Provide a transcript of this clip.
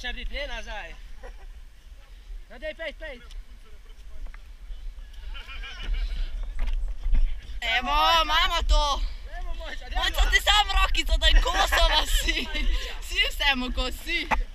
moraš narediti, ne nazaj. No dej, pejt, pejt. Evo, imamo to. Dajmo mojca, ti sam rokico, daj je kosova si. Si vsemu, ko si. A še kdo?